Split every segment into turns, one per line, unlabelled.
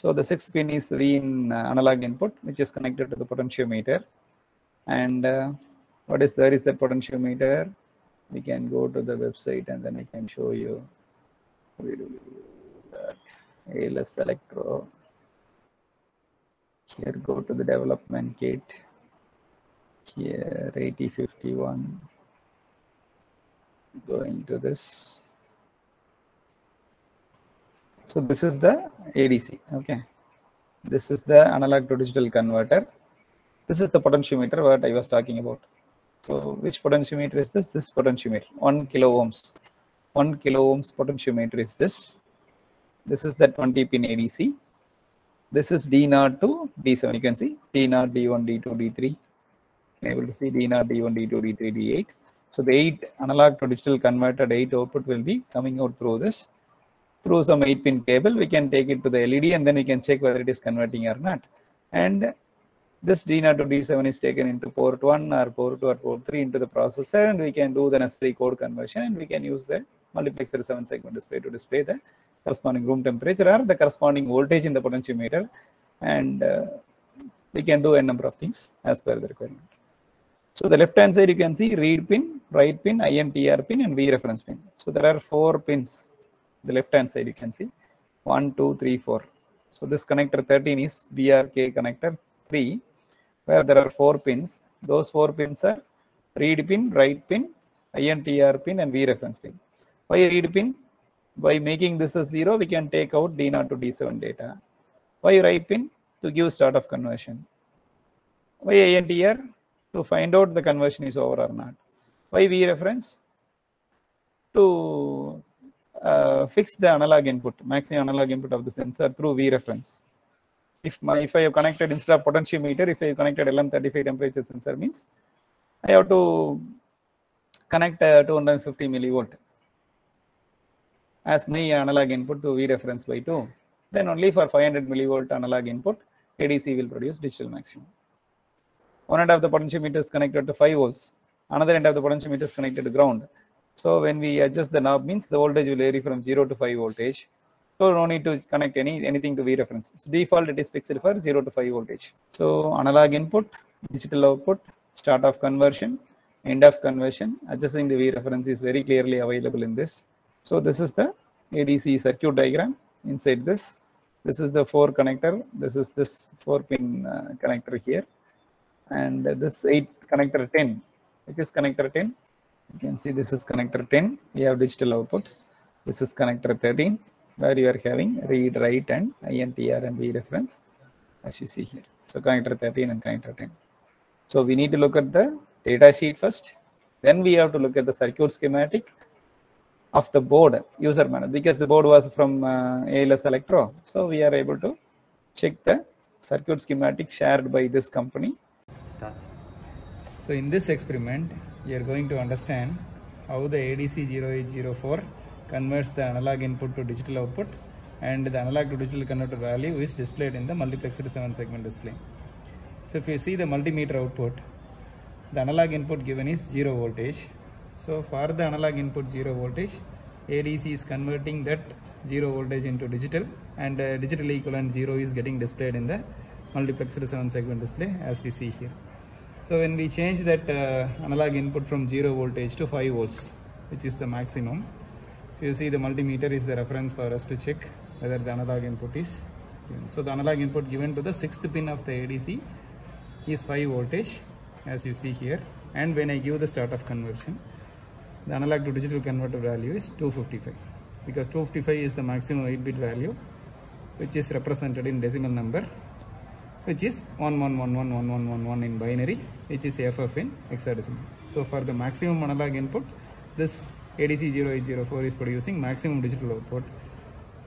So the sixth pin is V in uh, analog input, which is connected to the potentiometer. And uh, what is there is the potentiometer. We can go to the website and then I can show you. ALS Electro. Here, go to the development kit. Here, 8051. Going to this. So this is the ADC. Okay. This is the analog to digital converter. This is the potentiometer what I was talking about. So which potentiometer is this? This potentiometer, one kilo ohms. One kilo ohms potentiometer is this. This is the 20 pin ADC. This is D0 to D7. You can see D0, D1, D2, D3. Able to see D0, D1, D2, D3, D8. So the eight analog to digital converted eight output will be coming out through this. Through some 8 pin cable, we can take it to the LED and then we can check whether it is converting or not. And this D0 to D7 is taken into port 1 or port 2 or port 3 into the processor and we can do the necessary code conversion and we can use the multiplexer 7 segment display to display the corresponding room temperature or the corresponding voltage in the potentiometer and uh, we can do a number of things as per the requirement. So the left hand side you can see read pin, write pin, INTR pin and V reference pin. So there are four pins. The left hand side you can see 1, 2, 3, 4. So this connector 13 is BRK connector 3 where there are four pins. Those four pins are read pin, write pin, INTR pin and V reference pin. Why read pin? By making this a 0 we can take out D0 to D7 data. Why write pin? To give start of conversion. Why INTR? To find out the conversion is over or not. Why V reference? To uh, fix the analog input, maximum analog input of the sensor through V reference. If my if I have connected instead of potentiometer, if I have connected LM35 temperature sensor means I have to connect uh, 250 millivolt as my analog input to V reference by 2. Then only for 500 millivolt analog input, ADC will produce digital maximum. One end of the potentiometer is connected to 5 volts. Another end of the potentiometer is connected to ground. So when we adjust the knob means the voltage will vary from 0 to 5 voltage. So no need to connect any anything to V reference. So default it is fixed for 0 to 5 voltage. So analog input, digital output, start of conversion, end of conversion, adjusting the V reference is very clearly available in this. So this is the ADC circuit diagram inside this. This is the 4 connector. This is this 4 pin uh, connector here. And this 8 connector 10, which is connector 10. You can see this is connector 10. We have digital outputs. This is connector 13 where you are having read, write and INTR and V reference as you see here. So connector 13 and connector 10. So we need to look at the data sheet first. Then we have to look at the circuit schematic of the board user manual because the board was from uh, ALS Electro. So we are able to check the circuit schematic shared by this company.
Start.
So in this experiment, you are going to understand how the ADC 0804 converts the analog input to digital output and the analog to digital converter value is displayed in the multiplexer 7 segment display. So if you see the multimeter output, the analog input given is 0 voltage. So for the analog input 0 voltage, ADC is converting that 0 voltage into digital and uh, digital equivalent 0 is getting displayed in the multiplexer 7 segment display as we see here. So when we change that uh, analog input from 0 voltage to 5 volts, which is the maximum, if you see the multimeter is the reference for us to check whether the analog input is given. So the analog input given to the sixth pin of the ADC is 5 voltage as you see here and when I give the start of conversion, the analog to digital converter value is 255 because 255 is the maximum 8 bit value which is represented in decimal number which is 11111111 in binary which is FF in hexadecimal. So for the maximum analog input this ADC 0804 is producing maximum digital output.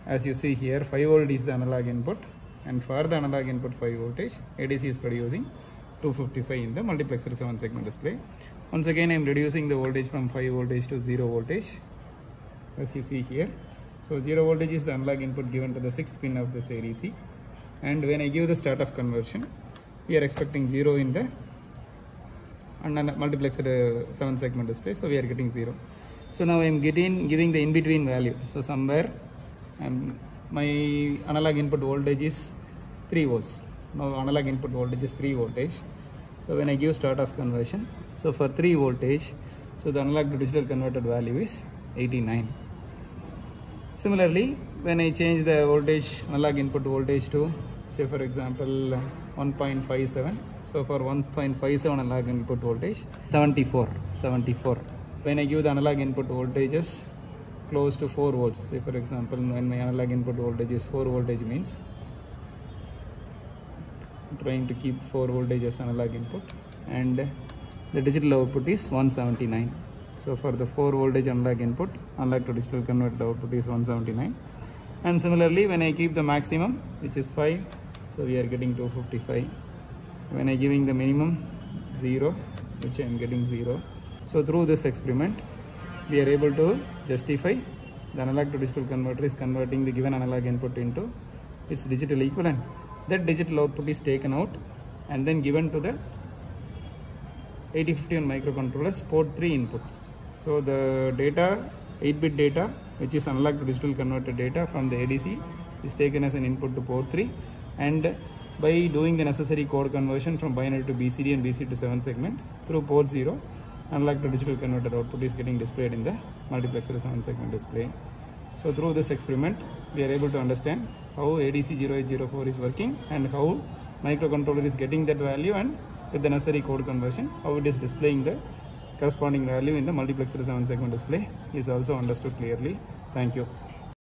As you see here 5 volt is the analog input and for the analog input 5 voltage ADC is producing 255 in the multiplexer 7 segment display. Once again I am reducing the voltage from 5 voltage to 0 voltage as you see here. So 0 voltage is the analog input given to the 6th pin of this ADC and when I give the start of conversion we are expecting 0 in the analog multiplexer uh, 7 segment display so we are getting 0. So now I am getting giving the in between value. So somewhere am my analog input voltage is 3 volts now analog input voltage is 3 voltage so when I give start of conversion so for 3 voltage so the analog to digital converted value is 89 similarly when I change the voltage analog input voltage to say for example 1.57 so for 1.57 analog input voltage 74 74 when I give the analog input voltages close to 4 volts say for example when my analog input voltage is 4 voltage means I'm trying to keep 4 voltage as analog input and the digital output is 179 so for the 4 voltage analog input analog to digital converter output is 179 and similarly when I keep the maximum which is 5 so we are getting 255 when I giving the minimum 0 which I am getting 0 so through this experiment we are able to justify the analog to digital converter is converting the given analog input into its digital equivalent. That digital output is taken out and then given to the 8051 microcontrollers port 3 input. So the data 8 bit data which is analog to digital converted data from the ADC is taken as an input to port 3 and by doing the necessary code conversion from binary to BCD and BCD to 7 segment through port 0 analog to digital converter output is getting displayed in the multiplexer 7 segment display. So through this experiment we are able to understand how ADC 0804 is working and how microcontroller is getting that value and with the necessary code conversion how it is displaying the corresponding value in the multiplexer 7 segment display is also understood clearly. Thank you.